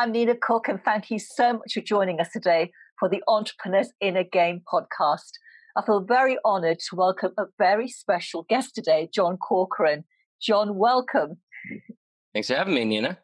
I'm Nina Cooke, and thank you so much for joining us today for the Entrepreneur's Inner Game podcast. I feel very honored to welcome a very special guest today, John Corcoran. John, welcome. Thanks for having me, Nina.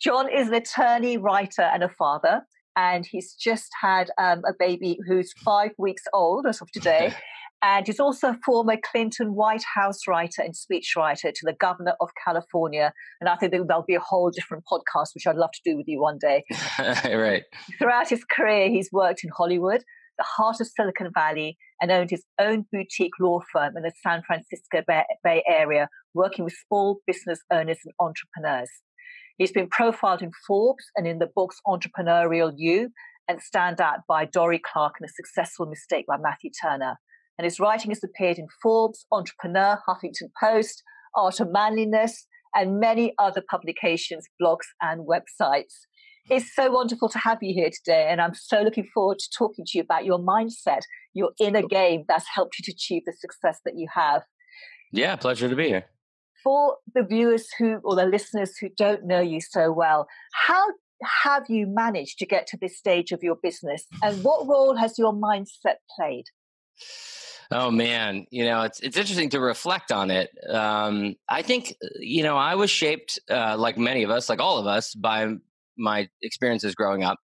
John is an attorney, writer, and a father, and he's just had um, a baby who's five weeks old as of today. And he's also a former Clinton White House writer and speechwriter to the governor of California. And I think there'll be a whole different podcast, which I'd love to do with you one day. right. Throughout his career, he's worked in Hollywood, the heart of Silicon Valley, and owned his own boutique law firm in the San Francisco Bay Area, working with small business owners and entrepreneurs. He's been profiled in Forbes and in the books Entrepreneurial You and Stand Out by Dorie Clark and A Successful Mistake by Matthew Turner and his writing has appeared in Forbes, Entrepreneur, Huffington Post, Art of Manliness, and many other publications, blogs, and websites. It's so wonderful to have you here today, and I'm so looking forward to talking to you about your mindset, your inner game that's helped you to achieve the success that you have. Yeah, pleasure to be here. For the viewers who or the listeners who don't know you so well, how have you managed to get to this stage of your business, and what role has your mindset played? Oh man, you know it's it's interesting to reflect on it. Um, I think uh, you know I was shaped uh, like many of us, like all of us, by my experiences growing up.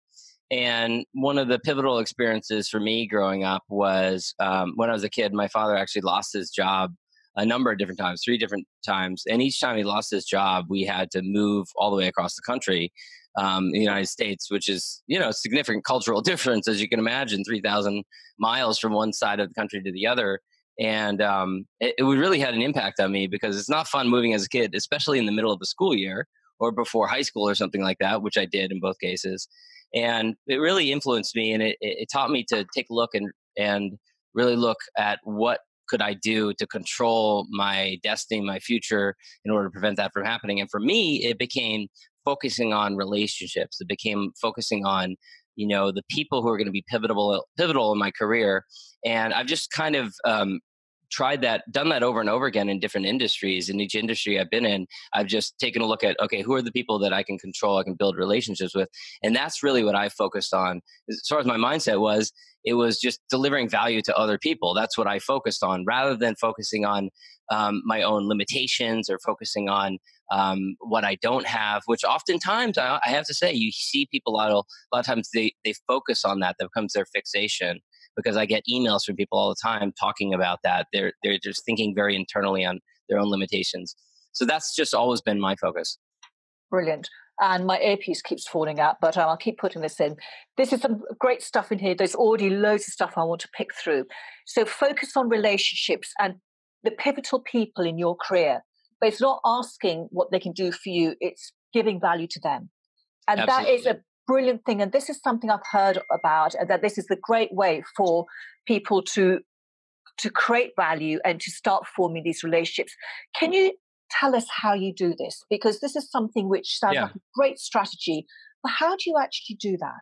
And one of the pivotal experiences for me growing up was um, when I was a kid. My father actually lost his job a number of different times, three different times, and each time he lost his job, we had to move all the way across the country um, in the United States, which is you know a significant cultural difference as you can imagine, three thousand miles from one side of the country to the other. And um, it, it really had an impact on me because it's not fun moving as a kid, especially in the middle of the school year or before high school or something like that, which I did in both cases. And it really influenced me, and it, it taught me to take a look and and really look at what could I do to control my destiny, my future, in order to prevent that from happening. And for me, it became focusing on relationships. It became focusing on you know the people who are going to be pivotal pivotal in my career and i've just kind of um, tried that done that over and over again in different industries in each industry i've been in i've just taken a look at okay who are the people that i can control i can build relationships with and that's really what i focused on as far as my mindset was it was just delivering value to other people that's what i focused on rather than focusing on um, my own limitations or focusing on um, what I don't have, which oftentimes I, I, have to say, you see people a lot, of, a lot of times they, they focus on that. That becomes their fixation because I get emails from people all the time talking about that. They're, they're just thinking very internally on their own limitations. So that's just always been my focus. Brilliant. And my earpiece keeps falling out, but um, I'll keep putting this in. This is some great stuff in here. There's already loads of stuff I want to pick through. So focus on relationships and the pivotal people in your career but it's not asking what they can do for you, it's giving value to them. And Absolutely. that is a brilliant thing. And this is something I've heard about, that this is the great way for people to to create value and to start forming these relationships. Can you tell us how you do this? Because this is something which sounds yeah. like a great strategy, but how do you actually do that?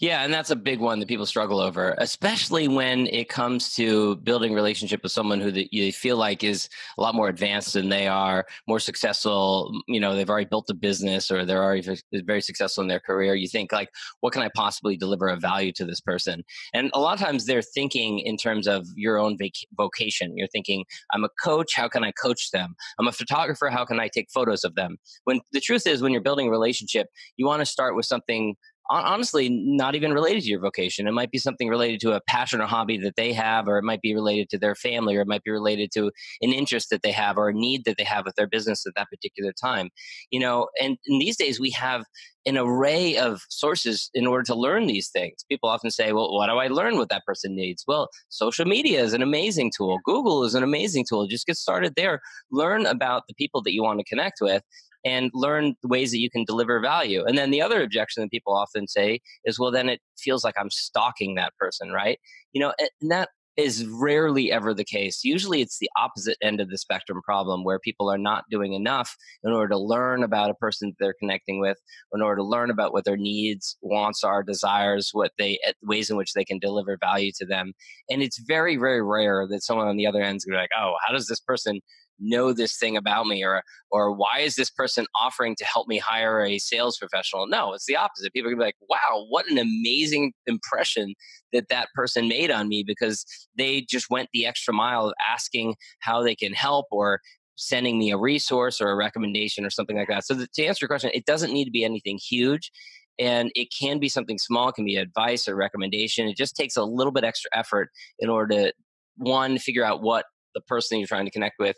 Yeah, and that's a big one that people struggle over, especially when it comes to building relationship with someone who you feel like is a lot more advanced than they are, more successful. You know, they've already built a business or they're already very successful in their career. You think like, what can I possibly deliver a value to this person? And a lot of times they're thinking in terms of your own vac- vocation. You're thinking, I'm a coach. How can I coach them? I'm a photographer. How can I take photos of them? When the truth is, when you're building a relationship, you want to start with something honestly not even related to your vocation. It might be something related to a passion or hobby that they have, or it might be related to their family, or it might be related to an interest that they have or a need that they have with their business at that particular time. You know, and, and these days we have an array of sources in order to learn these things. People often say, well, what do I learn what that person needs? Well, social media is an amazing tool. Google is an amazing tool. Just get started there. Learn about the people that you want to connect with and learn ways that you can deliver value. And then the other objection that people often say is, well, then it feels like I'm stalking that person, right? You know, and that is rarely ever the case. Usually it's the opposite end of the spectrum problem where people are not doing enough in order to learn about a person that they're connecting with, in order to learn about what their needs, wants are, desires, what they eh, ways in which they can deliver value to them. And it's very, very rare that someone on the other end is going to be like, oh, how does this person know this thing about me or or why is this person offering to help me hire a sales professional? No it's the opposite. People are gonna be like wow what an amazing impression that that person made on me because they just went the extra mile of asking how they can help or sending me a resource or a recommendation or something like that. So to answer your question it doesn't need to be anything huge and it can be something small. It can be advice or recommendation. It just takes a little bit extra effort in order to one figure out what the person you're trying to connect with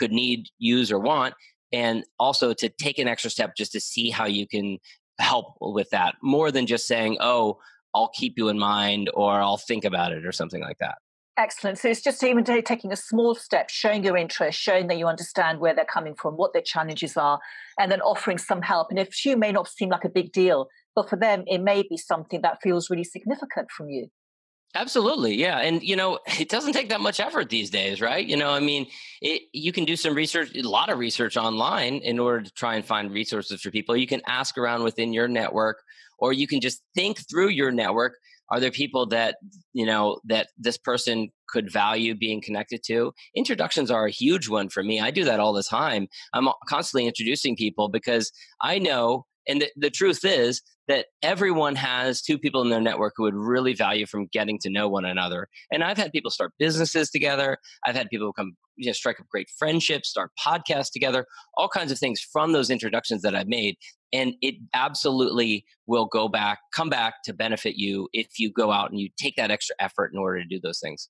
could need use or want and also to take an extra step just to see how you can help with that more than just saying oh i'll keep you in mind or i'll think about it or something like that Excellent. So it's just even taking a small step, showing your interest, showing that you understand where they're coming from, what their challenges are, and then offering some help. And if you may not seem like a big deal, but for them, it may be something that feels really significant from you. Absolutely, yeah, and you know it doesn't take that much effort these days, right? You know, I mean, it, you can do some research, a lot of research online in order to try and find resources for people. You can ask around within your network, or you can just think through your network. Are there people that you know that this person could value being connected to? Introductions are a huge one for me. I do that all the time. I'm constantly introducing people because I know and the, the truth is that everyone has two people in their network who would really value from getting to know one another. And I've had people start businesses together. I've had people come, you know, strike up great friendships, start podcasts together, all kinds of things from those introductions that I've made. And it absolutely will go back, come back to benefit you if you go out and you take that extra effort in order to do those things.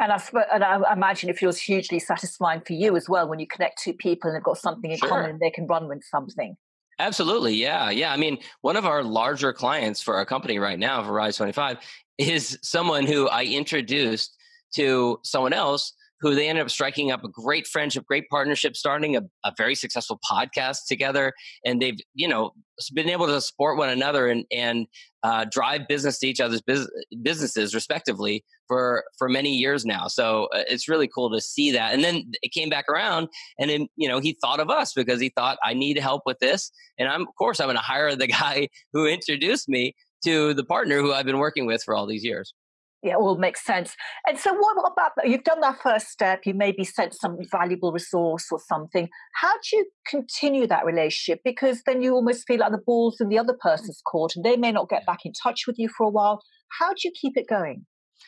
And I, and I imagine it feels hugely satisfying for you as well when you connect two people and they've got something in sure. common and they can run with something. Absolutely. Yeah. Yeah. I mean, one of our larger clients for our company right now, Rise 25, is someone who I introduced to someone else who they ended up striking up a great friendship, great partnership, starting a, a very successful podcast together. And they've, you know, been able to support one another and, and uh, drive business to each other's bus- businesses respectively for for many years now. So uh, it's really cool to see that. And then it came back around, and then you know he thought of us because he thought I need help with this, and I'm of course I'm going to hire the guy who introduced me to the partner who I've been working with for all these years. Yeah, it all makes sense. And so, what about you've done that first step? You maybe sent some valuable resource or something. How do you continue that relationship? Because then you almost feel like the ball's in the other mm. person's court, and they may not get back in touch with you for a while. How do you keep it going?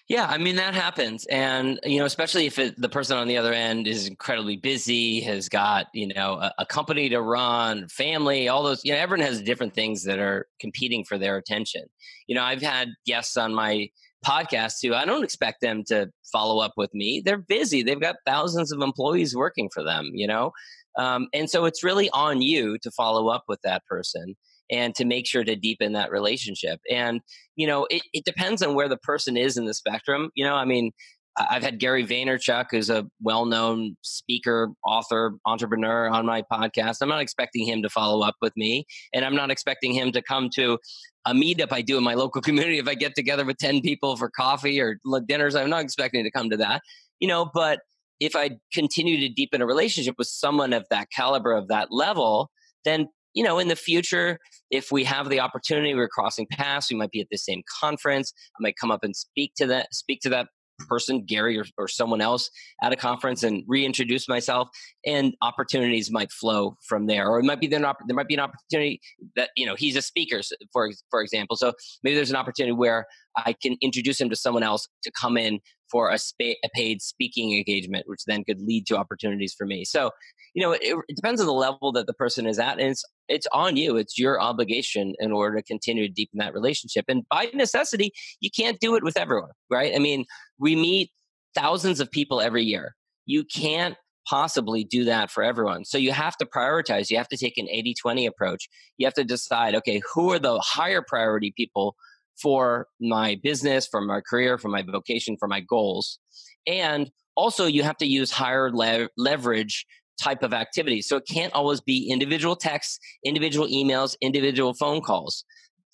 Yeah, I mean that happens, and you know, especially if it, the person on the other end is incredibly busy, has got you know a, a, company to run, family, all those. You know, everyone has different things that are competing for their attention. You know, I've had guests on my podcast who I don't expect them to follow up with me. They're busy; they've got thousands of employees working for them. You know, um, and so it's really on you to follow up with that person and to make sure to deepen that relationship. And, you know, it, it depends on where the person is in the spectrum. You know, I mean, I've had Gary Vaynerchuk, who's a well known speaker, author, entrepreneur on my podcast. I'm not expecting him to follow up with me, and I'm not expecting him to come to a meetup I do in my local community. If I get together with 10 people for coffee or dinners, I'm not expecting to come to that, you know, but if I continue to deepen a relationship with someone of that caliber, of that level, then you know, in the future, if we have the opportunity, we're crossing paths, we might be at the same conference. I might come up and speak to that, speak to that person, Gary or, or someone else at a conference and reintroduce myself and opportunities might flow from there. Or it might be there, there might be an opportunity that, you know, he's a speaker, for, for example. So maybe there's an opportunity where I can introduce him to someone else to come in for a, spa- a paid speaking engagement, which then could lead to opportunities for me. So, you know, it, it, depends on the level that the person is at, and it's it's on you. It's your obligation in order to continue to deepen that relationship. And by necessity, you can't do it with everyone, right? I mean, we meet thousands of people every year. You can't possibly do that for everyone. So you have to prioritize. You have to take an 80 20 approach. You have to decide, okay, who are the higher priority people for my business, for my career, for my vocation, for my goals. And also, you have to use higher le- leverage type of activity. So it can't always be individual texts, individual emails, individual phone calls.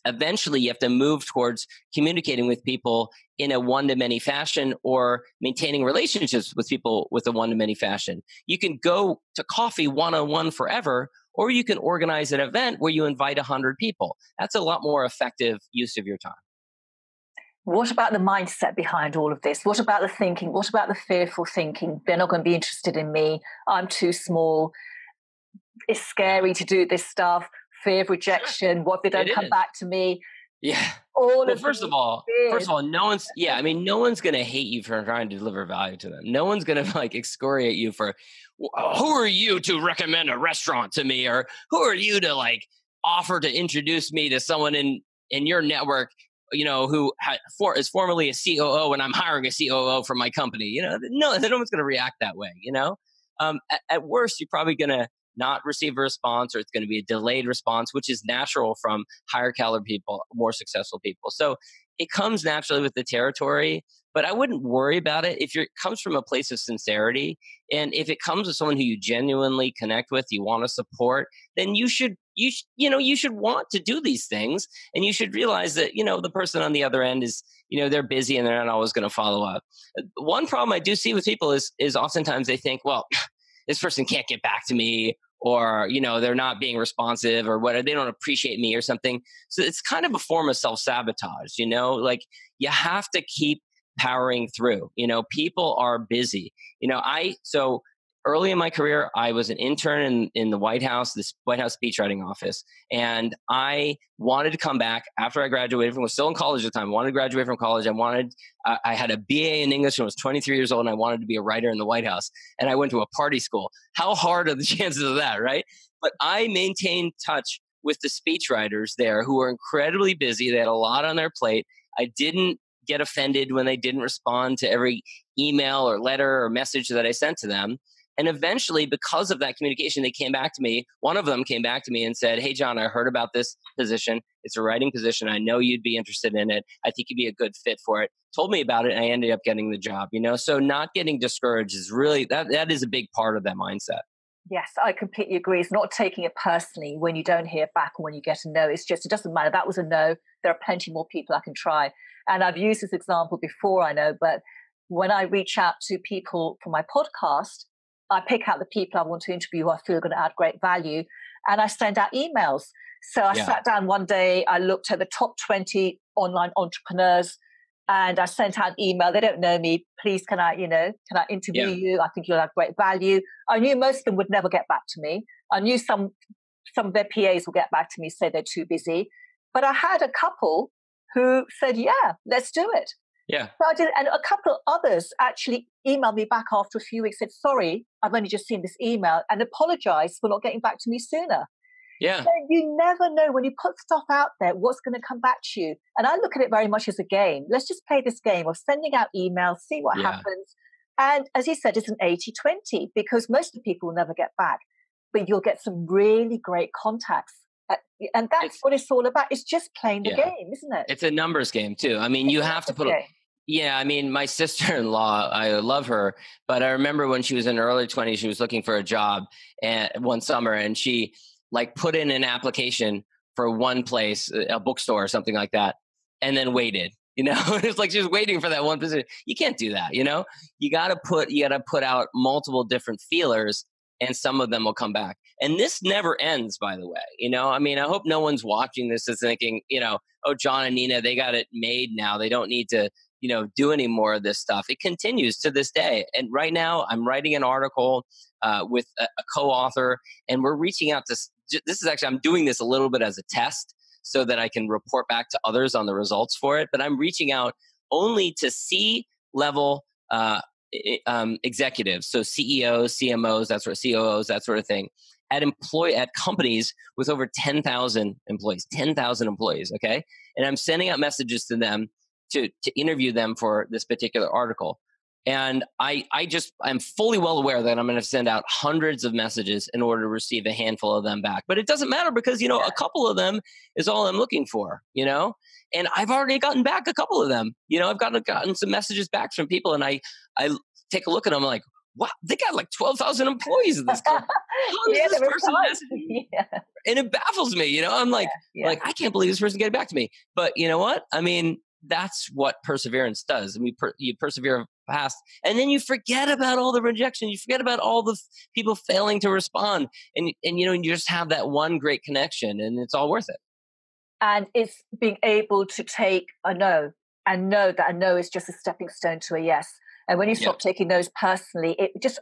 Eventually, you have to move towards communicating with people in a one to many fashion or maintaining relationships with people with a one to many fashion. You can go to coffee one on one forever, or you can organize an event where you invite 100 people. That's a lot more effective use of your time. what about the mindset behind all of this? What about the thinking? What about the fearful thinking? They're not going to be interested in me. I'm too small. It's scary to do this stuff. Fear of rejection. What if they don't it come is. back to me? Yeah. All well, first of all, first of all, no one's yeah. I mean, no one's gonna hate you for trying to deliver value to them. No one's gonna like excoriate you for who are you to recommend a restaurant to me, or who are you to like offer to introduce me to someone in in your network you know, who ha- for, is formerly a COO and I'm hiring a COO for my company. You know, no, no one's going to react that way. You know, um, at, at worst, you're probably going to not receive a response or it's going to be a delayed response, which is natural from higher caliber people, more successful people. So it comes naturally with the territory, but I wouldn't worry about it if it comes from a place of sincerity. And if it comes with someone who you genuinely connect with, you want to support, then you should you you know you should want to do these things and you should realize that you know the person on the other end is you know they're busy and they're not always going to follow up uh, one problem i do see with people is is oftentimes they think well this person can't get back to me or you know they're not being responsive or whatever they don't appreciate me or something. So it's kind of a form of self-sabotage you know? Like you have to keep powering through you know? People are busy. You know i so early in my career, I was an intern in, in the White House, this White House speechwriting office. And I wanted to come back after I graduated from, was still in college at the time, I wanted to graduate from college. I wanted, uh, I had a BA in English and I was 23 years old and I wanted to be a writer in the White House. And I went to a party school. How hard are the chances of that, right? But I maintained touch with the speechwriters there who were incredibly busy. They had a lot on their plate. I didn't get offended when they didn't respond to every email or letter or message that I sent to them. And eventually, because of that communication, they came back to me. One of them came back to me and said, Hey, John, I heard about this position. It's a writing position. I know you'd be interested in it. I think you'd be a good fit for it. Told me about it, and I ended up getting the job. You know, so not getting discouraged is really that that is a big part of that mindset. Yes, I completely agree. It's not taking it personally when you don't hear back or when you get a no. It's just, it doesn't matter. That was a no. There are plenty more people I can try. And I've used this example before, I know, but when I reach out to people for my podcast, I pick out the people I want to interview who I feel are going to add great value, and I send out emails. So I yeah. sat down one day, I looked at the top 20 online entrepreneurs and I sent out an email. They don't know me. Please, can I, you know, can I interview yeah. you? I think you'll have great value. I knew most of them would never get back to me. I knew some some of their PAs will get back to me, say they're too busy. But I had a couple who said, Yeah, let's do it. Yeah. So I did, and a couple of others actually emailed me back after a few weeks, said, Sorry, I've only just seen this email, and apologized for not getting back to me sooner. Yeah. So you never know when you put stuff out there what's going to come back to you. And I look at it very much as a game. Let's just play this game of sending out emails, see what yeah. happens. And as you said, it's an 80 20 because most of the people will never get back, but you'll get some really great contacts and that's it's, what it's all about. It's just playing the yeah. game, isn't it? It's a numbers game too. I mean, it's you have to put. A, yeah, I mean, my sister-in-law, I love her, but I remember when she was in her early twenties, she was looking for a job and one summer, and she like put in an application for one place, eh, a bookstore or something like that, and then waited. You know, it's like she was waiting for that one position. You can't do that. You know, you got to put you got to put out multiple different feelers and some of them will come back. And this never ends, by the way. You know, I mean, I hope no one's watching this is thinking, you know, oh, John and Nina, they got it made now. They don't need to, you know, do any more of this stuff. It continues to this day. And right now, I'm writing an article uh, with a, a co author, and we're reaching out to this is actually, I'm doing this a little bit as a test so that I can report back to others on the results for it. But I'm reaching out only to C level uh, um, executives, so CEOs, CMOs, that sort of COOs, that sort of thing, at employ at companies with over 10,000 employees, 10,000 employees, okay? And I'm sending out messages to them to, to interview them for this particular article. And I, I just, I'm fully well aware that I'm going to send out hundreds of messages in order to receive a handful of them back. But it doesn't matter because, you know, a couple of them is all I'm looking for, you know? And I've already gotten back a couple of them. You know, I've gotten, gotten some messages back from people and I, I take a look at them like, wow, they got like 12,000 employees in this company. How yeah, this person yeah. And it baffles me, you know, I'm like, yeah, yeah. like, I can't believe this person getting back to me. But you know what? I mean, that's what perseverance does. And mean, per, you persevere past, and then you forget about all the rejection. You forget about all the f- people failing to respond, and and you know, and you just have that one great connection, and it's all worth it. And it's being able to take a no and know that a no is just a stepping stone to a yes. And when you stop yeah. taking those personally, it just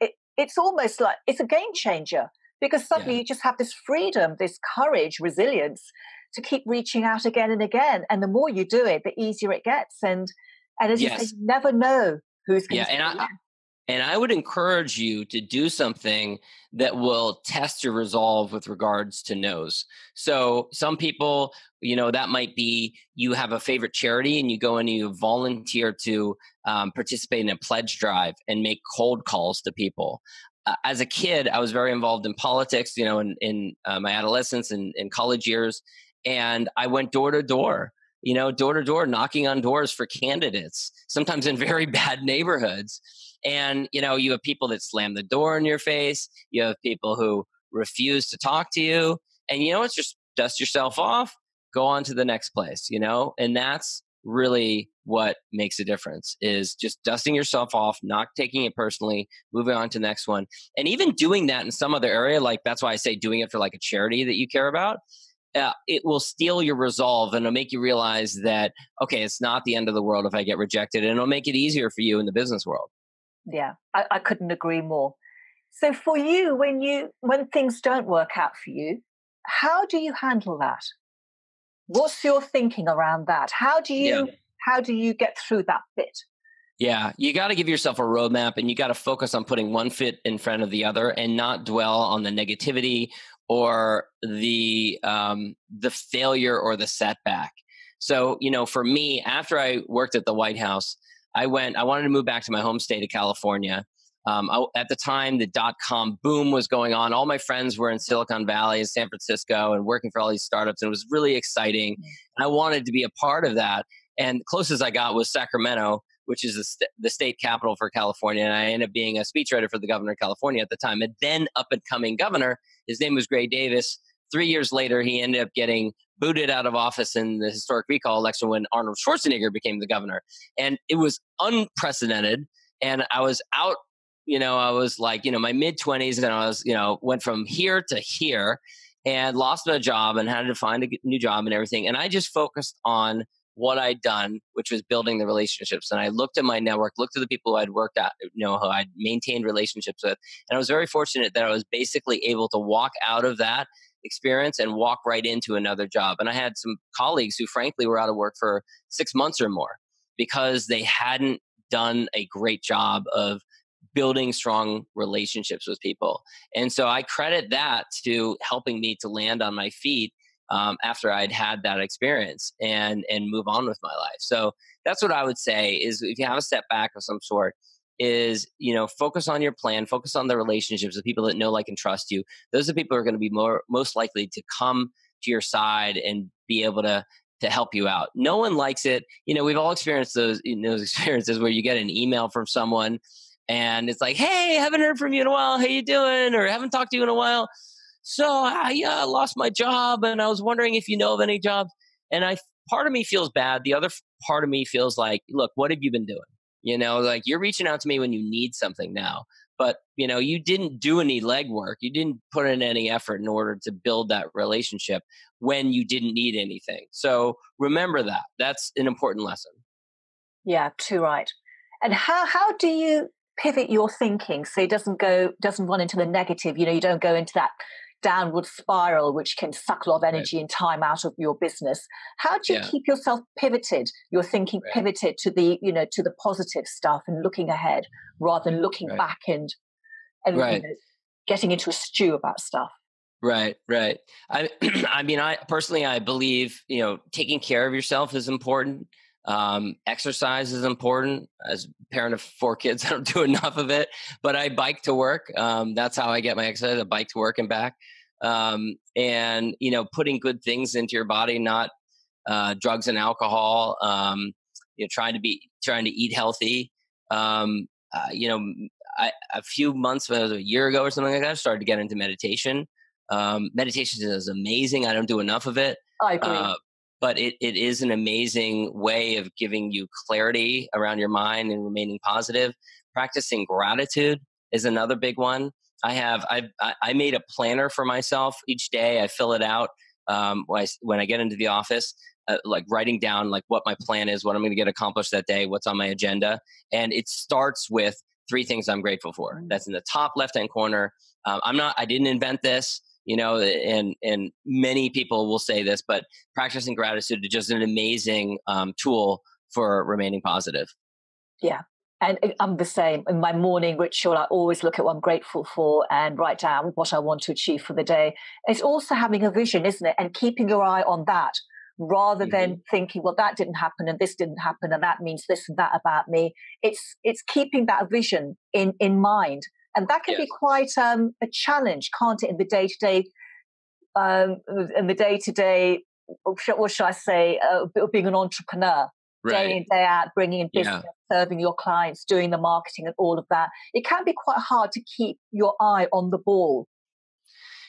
it it's almost like it's a game changer because suddenly yeah. you just have this freedom, this courage, resilience to keep reaching out again and again. And the more you do it, the easier it gets. And and as yes. you say, you never know who's going yeah, to and I, and I would encourage you to do something that will test your resolve with regards to no's. So some people, you know, that might be you have a favorite charity and you go and you volunteer to um, participate in a pledge drive and make cold calls to people. Uh, as a kid, I was very involved in politics, you know, in, in uh, my adolescence and in college years. And I went door to door you know, door to door, knocking on doors for candidates, sometimes in very bad neighborhoods. And, you know, you have people that slam the door in your face. You have people who refuse to talk to you. And, you know, it's just dust yourself off, go on to the next place, you know? And that's really what makes a difference is just dusting yourself off, not taking it personally, moving on to the next one. And even doing that in some other area, like that's why I say doing it for like a charity that you care about. Uh, it will steel your resolve and it'll make you realize that okay it's not the end of the world if i get rejected and it'll make it easier for you in the business world yeah, I, I couldn't agree more. So for you, when you when things don't work out for you, how do you handle that? What's your thinking around that? How do you yeah. how do you get through that bit? Yeah, you got to give yourself a roadmap and you got to focus on putting one fit in front of the other and not dwell on the negativity or the um, the failure or the setback. So, you know, for me, after I worked at the White House, I went, I wanted to move back to my home state of California. Um, I, at the time, the dot com boom was going on. All my friends were in Silicon Valley and San Francisco and working for all these startups, and it was really exciting. Mm. And I wanted to be a part of that. And closest I got was Sacramento, which is the, st- the state capital for California. And I ended up being a speechwriter for the governor of California at the time. And then up and coming governor, his name was Gray Davis. Three years later, he ended up getting booted out of office in the historic recall election when Arnold Schwarzenegger became the governor. And it was unprecedented. And I was out, you know, I was like, you know, my mid 20s and I was, you know, went from here to here and lost my job and had to find a new job and everything. And I just focused on what I'd done, which was building the relationships. And I looked at my network, looked at the people who I'd worked at, you know, who I'd maintained relationships with. And I was very fortunate that I was basically able to walk out of that experience and walk right into another job. And I had some colleagues who, frankly, were out of work for six months or more because they hadn't done a great job of building strong relationships with people. And so I credit that to helping me to land on my feet um, after I'd had that experience and and move on with my life. So that's what I would say is if you have a setback of some sort, is you know focus on your plan focus on the relationships the people that know like and trust you. Those are the people who are going to be more most likely to come to your side and be able to to help you out. No one likes it. You know we've all experienced those you know, those experiences where you get an email from someone and it's like hey haven't heard from you in a while. How you doing? or haven't talked to you in a while so i uh, lost my job and i was wondering if you know of any jobs and i part of me feels bad the other part of me feels like look what have you been doing you know, like you're reaching out to me when you need something now, but you know, you didn't do any legwork. You didn't put in any effort in order to build that relationship when you didn't need anything. So remember that. That's an important lesson. Yeah, too right. And how how do you pivot your thinking so it doesn't go doesn't run into the negative? You know, you don't go into that downward spiral which can suck a lot of energy right. and time out of your business how do you yeah. keep yourself pivoted your thinking right. pivoted to the you know to the positive stuff and looking ahead rather than looking right. back and and you know, getting into a stew about stuff Right, right. I, I mean, I personally, I believe you know taking care of yourself is important. Um, exercise is important. As a parent of four kids, I don't do enough of it, but I bike to work. Um, that's how I get my exercise. I bike to work and back. Um, and you know, putting good things into your body, not uh, drugs and alcohol. Um, you know, trying to be trying to eat healthy. Um, uh, you know, I, a few months, was a year ago or something like that, I started to get into meditation. Um, meditation is amazing. I don't do enough of it. I agree. Uh, but it, it is an amazing way of giving you clarity around your mind and remaining positive. Practicing gratitude is another big one. I have I I made a planner for myself each day. I fill it out um, when, I, when I get into the office, uh, like writing down like what my plan is, what I'm going to get accomplished that day, what's on my agenda, and it starts with three things I'm grateful for. Mm. That's in the top left hand corner. Um, I'm not. I didn't invent this you know and and many people will say this but practicing gratitude is just an amazing um, tool for remaining positive yeah and I'm the same. In my morning ritual, I always look at what I'm grateful for and write down what I want to achieve for the day. It's also having a vision, isn't it? And keeping your eye on that rather mm-hmm. than thinking, well, that didn't happen and this didn't happen and that means this and that about me. It's it's keeping that vision in in mind and that can yes. be quite um, a challenge, can't it, in the day to day, in the day to day, what should I say, uh, being an entrepreneur, right. day in day out, bringing in business, yeah. serving your clients, doing the marketing, and all of that. It can be quite hard to keep your eye on the ball.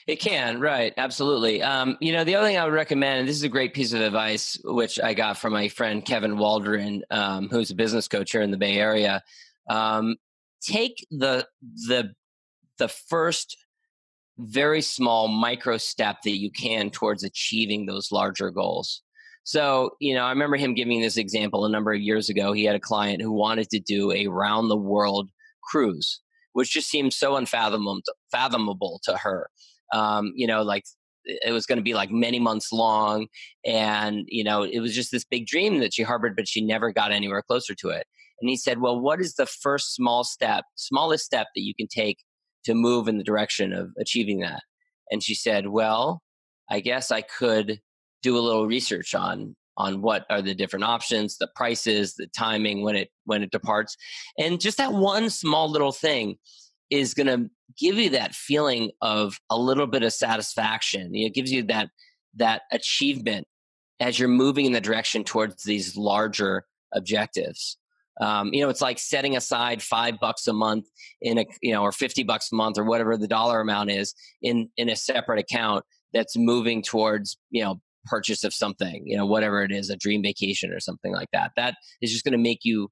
It can, right? Absolutely. Um, you know, the other thing I would recommend, and this is a great piece of advice, which I got from my friend Kevin Waldron, um, who's a business coach here in the Bay Area. Um, take the the the first very small micro step that you can towards achieving those larger goals. So, you know, I remember him giving this example a number of years ago. He had a client who wanted to do a round the world cruise, which just seemed so unfathomable fathomable to her. Um, you know, like it was going to be like many months long and you know it was just this big dream that she harbored but she never got anywhere closer to it and he said, Well, what is the first small step, smallest step that you can take to move in the direction of achieving that? And she said, Well, I guess I could do a little research on on what are the different options the prices the timing when it when it departs. And just that one small little thing is going to give you that feeling of a little bit of satisfaction. It gives you that that achievement as you're moving in the direction towards these larger objectives um, you know, it's like setting aside five bucks a month in a, you know, or 50 bucks a month or whatever the dollar amount is in, in a separate account that's moving towards, you know, purchase of something, you know, whatever it is, a dream vacation or something like that. That is just going to make you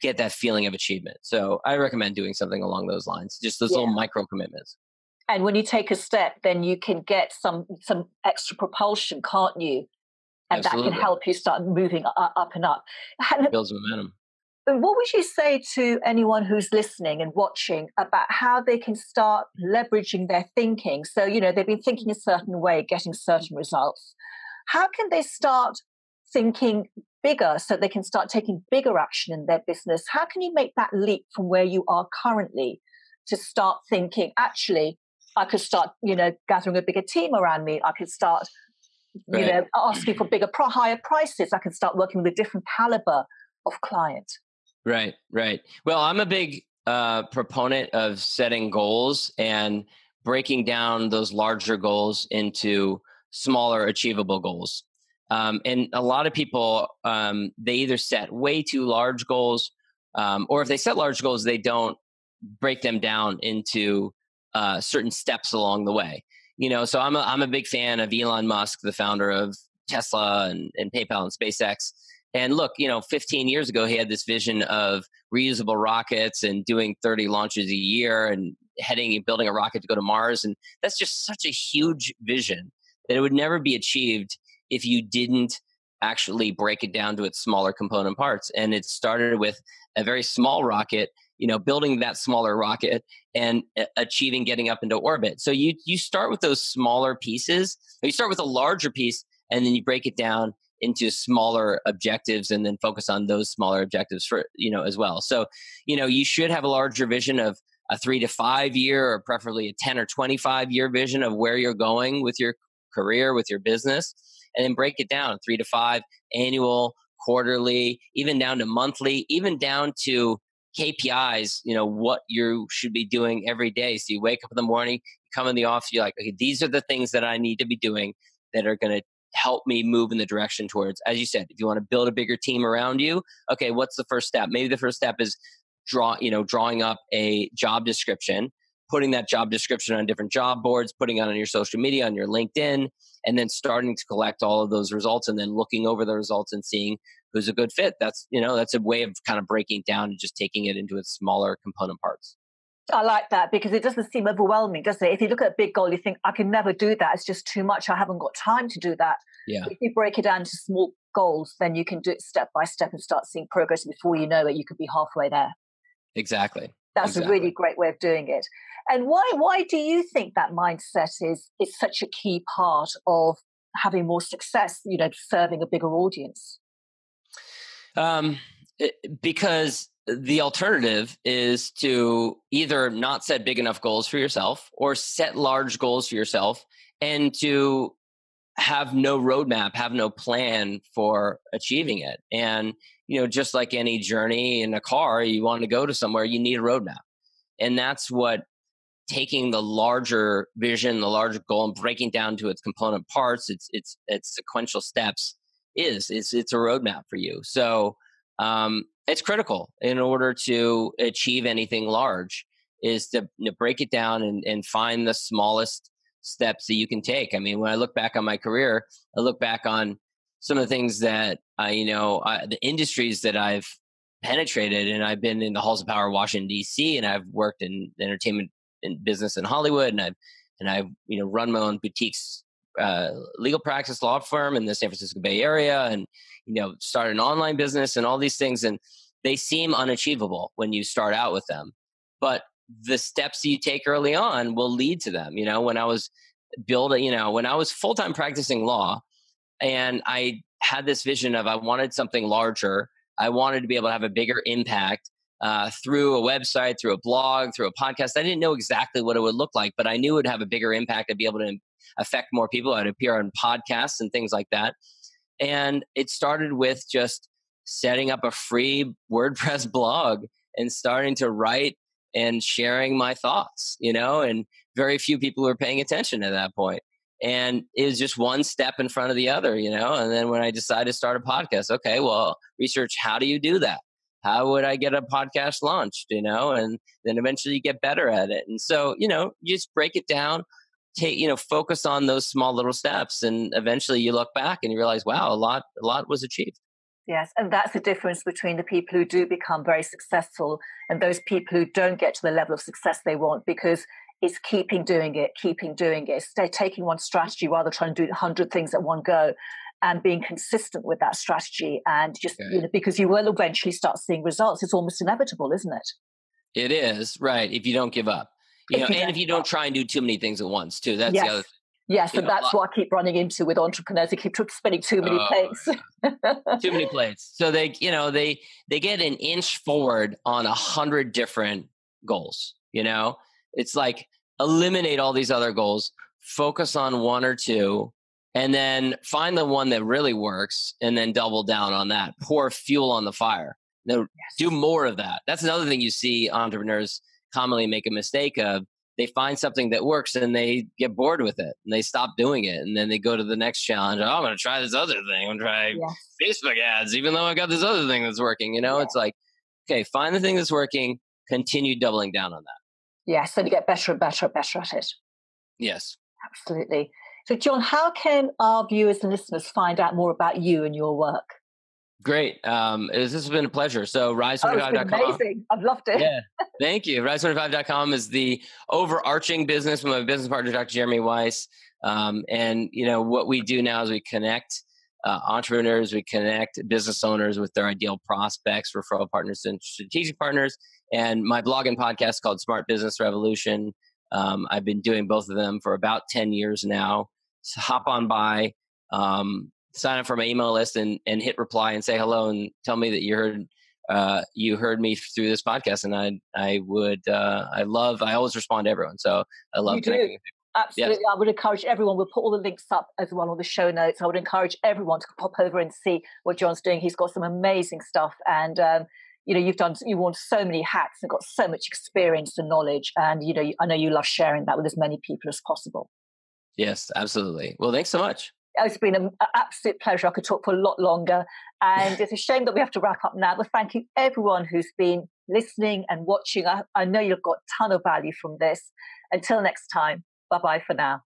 get that feeling of achievement. So I recommend doing something along those lines, just those yeah. little micro commitments. And when you take a step, then you can get some some extra propulsion, can't you? And Absolutely. that can help you start moving up and up. Builds momentum what would you say to anyone who's listening and watching about how they can start leveraging their thinking? So, you know, they've been thinking a certain way, getting certain results. How can they start thinking bigger so they can start taking bigger action in their business? How can you make that leap from where you are currently to start thinking, actually, I could start, you know, gathering a bigger team around me. I could start, right. you know, asking for bigger, higher prices. I can start working with a different caliber of client. Right, right. Well, I'm a big uh, proponent of setting goals and breaking down those larger goals into smaller, achievable goals. Um, and a lot of people, um, they either set way too large goals, um, or if they set large goals, they don't break them down into uh, certain steps along the way. You know, so I'm a, I'm a big fan of Elon Musk, the founder of Tesla and, and PayPal and SpaceX. And look, you know, 15 years ago, he had this vision of reusable rockets and doing 30 launches a year and heading and building a rocket to go to Mars. And that's just such a huge vision that it would never be achieved if you didn't actually break it down to its smaller component parts. And it started with a very small rocket, you know, building that smaller rocket and uh, achieving getting up into orbit. So you you start with those smaller pieces. You start with a larger piece and then you break it down into smaller objectives and then focus on those smaller objectives for you know as well so you know you should have a larger vision of a three to five year or preferably a 10 or 25 year vision of where you're going with your career with your business and then break it down three to five annual quarterly even down to monthly even down to KPIs, you know, what you should be doing every day. So you wake up in the morning, you come in the office, you're like, okay, these are the things that I need to be doing that are going to help me move in the direction towards as you said if you want to build a bigger team around you okay what's the first step? Maybe the first step is draw you know drawing up a job description putting that job description on different job boards putting it on your social media on your linkedin and then starting to collect all of those results and then looking over the results and seeing who's a good fit. That's you know that's a way of kind of breaking down and just taking it into its smaller component parts I like that because it doesn't seem overwhelming, does it? If you look at a big goal, you think, I can never do that. It's just too much. I haven't got time to do that. Yeah. If you break it down to small goals, then you can do it step by step and start seeing progress. Before you know it, you could be halfway there. Exactly. That's exactly. a really great way of doing it. And why why do you think that mindset is is such a key part of having more success, you know, serving a bigger audience? Um, Eh, because the alternative is to either not set big enough goals for yourself or set large goals for yourself and to have no roadmap, have no plan for achieving it. And, you know, just like any journey in a car, you want to go to somewhere, you need a roadmap. And that's what taking the larger vision, the larger goal, and breaking down to its component parts, its its its sequential steps is. It's it's a roadmap for you. So um, it's critical in order to achieve anything large is to, to break it down and, and find the smallest steps that you can take. I mean, when I look back on my career, I look back on some of the things that I, you know, I, the industries that I've penetrated, and I've been in the halls of power, Washington D.C., and I've worked in entertainment and business in Hollywood, and I've and I've you know run my own boutiques, uh, legal practice law firm in the San Francisco Bay Area, and you know start an online business and all these things, and they seem unachievable when you start out with them, but the steps you take early on will lead to them. You know, when I was building, you know, when I was full time practicing law, and I had this vision of I wanted something larger. I wanted to be able to have a bigger impact uh, through a website, through a blog, through a podcast. I didn't know exactly what it would look like, but I knew it would have a bigger impact. I'd be able to affect more people. I'd appear on podcasts and things like that. And it started with just setting up a free WordPress blog and starting to write and sharing my thoughts, you know, and very few people were paying attention at that point. And it was just one step in front of the other, you know. And then when I decided to start a podcast, okay, well, research how do you do that? How would I get a podcast launched, you know? And then eventually you get better at it. And so, you know, you just break it down, take, you know, focus on those small little steps. And eventually you look back and you realize, wow, a lot, a lot was achieved. Yes, and that's the difference between the people who do become very successful and those people who don't get to the level of success they want because it's keeping doing it, keeping doing it. Stay taking one strategy rather than trying to do 100 things at one go and being consistent with that strategy and just, okay. you know, because you will eventually start seeing results. It's almost inevitable, isn't it? It is, right, if you don't give up. You know, and if you don't try and do too many things at once, too. That's yes. the other thing. Yes, and that's what I keep running into with entrepreneurs. They keep spinning too many oh, plates. too many plates. So they, you know, they they get an inch forward on a hundred different goals. You know, it's like eliminate all these other goals, focus on one or two, and then find the one that really works, and then double down on that. Pour fuel on the fire. No, yes. do more of that. That's another thing you see entrepreneurs commonly make a mistake of they find something that works and they get bored with it and they stop doing it and then they go to the next challenge. Oh, I'm going to try this other thing. I'm going to try yes. Facebook ads, even though I got this other thing that's working. You know, yeah. it's like, okay, find the thing that's working, continue doubling down on that. Yes, and you get better and better and better at it. Yes. Absolutely. So, John, how can our viewers and listeners find out more about you and your work? Great. Um, this has been a pleasure. So rise25.com. Oh, amazing. I've loved it. Yeah. Thank you. Rise25.com is the overarching business with my business partner, Dr. Jeremy Weisz. Um, and, you know, what we do now is we connect uh, entrepreneurs, we connect business owners with their ideal prospects, referral partners, and strategic partners. And my blog and podcast called Smart Business Revolution. Um, I've been doing both of them for about 10 years now. So hop on by. Um, sign up for my email list and, and hit reply and say hello and tell me that you heard uh, you heard me through this podcast and I I would uh, I love I always respond to everyone so I love you connecting do. Absolutely. Yes. I would encourage everyone, we'll put all the links up as well on the show notes. I would encourage everyone to pop over and see what John's doing. He's got some amazing stuff. And, um, you know, you've done, you've worn so many hats and got so much experience and knowledge. And, you know, I know you love sharing that with as many people as possible. Yes, absolutely. Well, thanks so much it's been an absolute pleasure. I could talk for a lot longer. And it's a shame that we have to wrap up now. But thank you, everyone who's been listening and watching. I, I know you've got a ton of value from this. Until next time, bye bye for now.